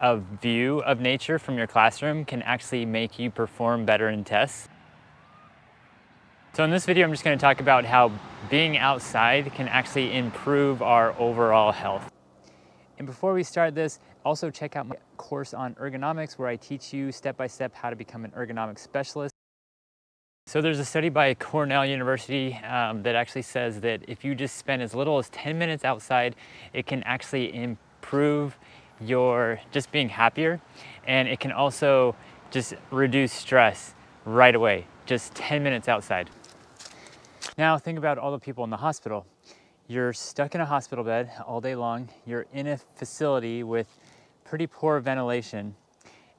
a view of nature from your classroom can actually make you perform better in tests. So in this video, I'm just gonna talk about how being outside can actually improve our overall health. And before we start this, also check out my course on ergonomics where I teach you step-by-step -step how to become an ergonomic specialist. So there's a study by Cornell University um, that actually says that if you just spend as little as 10 minutes outside, it can actually improve your just being happier and it can also just reduce stress right away, just 10 minutes outside. Now think about all the people in the hospital. You're stuck in a hospital bed all day long. You're in a facility with pretty poor ventilation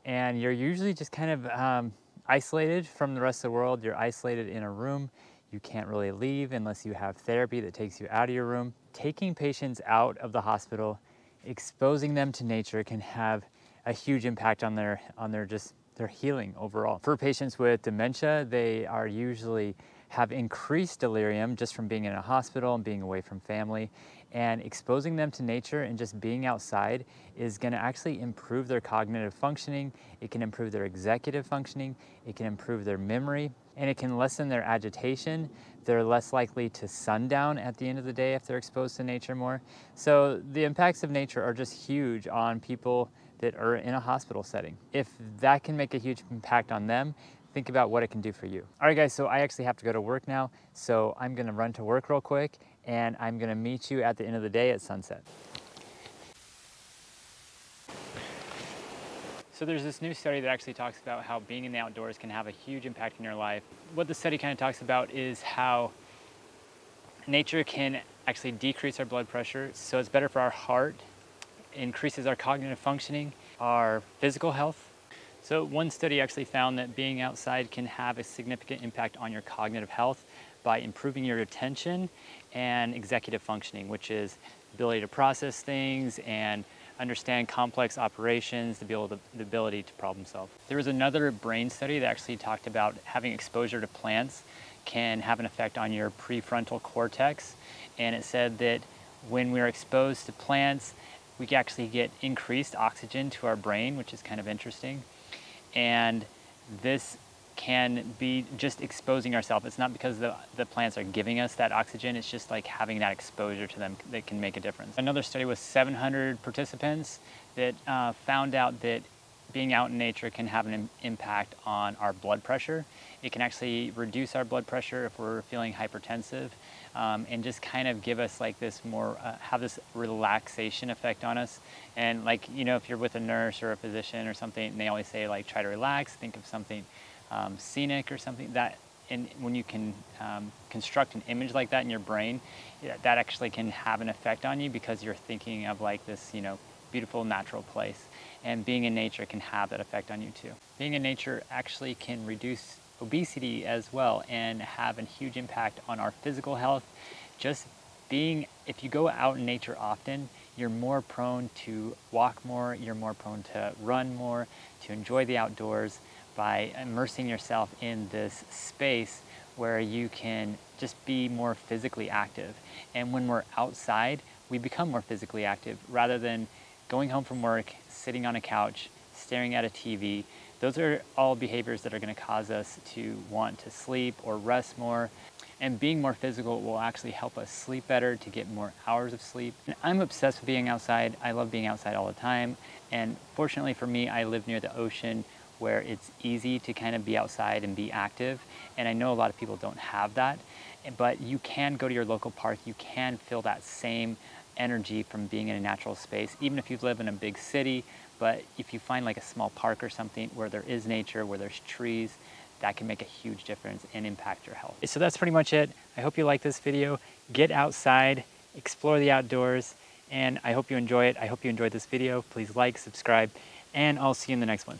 and you're usually just kind of um, isolated from the rest of the world. You're isolated in a room. You can't really leave unless you have therapy that takes you out of your room. Taking patients out of the hospital, exposing them to nature can have a huge impact on their, on their just their healing overall. For patients with dementia, they are usually have increased delirium just from being in a hospital and being away from family. And exposing them to nature and just being outside is gonna actually improve their cognitive functioning. It can improve their executive functioning. It can improve their memory and it can lessen their agitation. They're less likely to sundown at the end of the day if they're exposed to nature more. So the impacts of nature are just huge on people that are in a hospital setting. If that can make a huge impact on them, think about what it can do for you. All right guys, so I actually have to go to work now. So I'm gonna run to work real quick and I'm gonna meet you at the end of the day at sunset. So there's this new study that actually talks about how being in the outdoors can have a huge impact in your life. What the study kind of talks about is how nature can actually decrease our blood pressure, so it's better for our heart, increases our cognitive functioning, our physical health. So one study actually found that being outside can have a significant impact on your cognitive health by improving your attention and executive functioning, which is ability to process things and understand complex operations, the ability to problem solve. There was another brain study that actually talked about having exposure to plants can have an effect on your prefrontal cortex. And it said that when we're exposed to plants, we actually get increased oxygen to our brain, which is kind of interesting. And this can be just exposing ourselves. It's not because the, the plants are giving us that oxygen, it's just like having that exposure to them that can make a difference. Another study with 700 participants that uh, found out that being out in nature can have an impact on our blood pressure. It can actually reduce our blood pressure if we're feeling hypertensive um, and just kind of give us like this more, uh, have this relaxation effect on us. And like, you know, if you're with a nurse or a physician or something, and they always say like, try to relax, think of something um, scenic or something that and when you can um, construct an image like that in your brain, that actually can have an effect on you because you're thinking of like this, you know, beautiful natural place. And being in nature can have that effect on you too. Being in nature actually can reduce obesity as well and have a huge impact on our physical health. Just being, if you go out in nature often, you're more prone to walk more, you're more prone to run more, to enjoy the outdoors, by immersing yourself in this space where you can just be more physically active. And when we're outside, we become more physically active rather than going home from work, sitting on a couch, staring at a TV. Those are all behaviors that are going to cause us to want to sleep or rest more. And being more physical will actually help us sleep better, to get more hours of sleep. And I'm obsessed with being outside. I love being outside all the time. And fortunately for me, I live near the ocean where it's easy to kind of be outside and be active. And I know a lot of people don't have that, but you can go to your local park. You can feel that same energy from being in a natural space, even if you live in a big city. But if you find like a small park or something where there is nature, where there's trees, that can make a huge difference and impact your health. So that's pretty much it. I hope you like this video. Get outside, explore the outdoors, and I hope you enjoy it. I hope you enjoyed this video. Please like, subscribe, and I'll see you in the next one.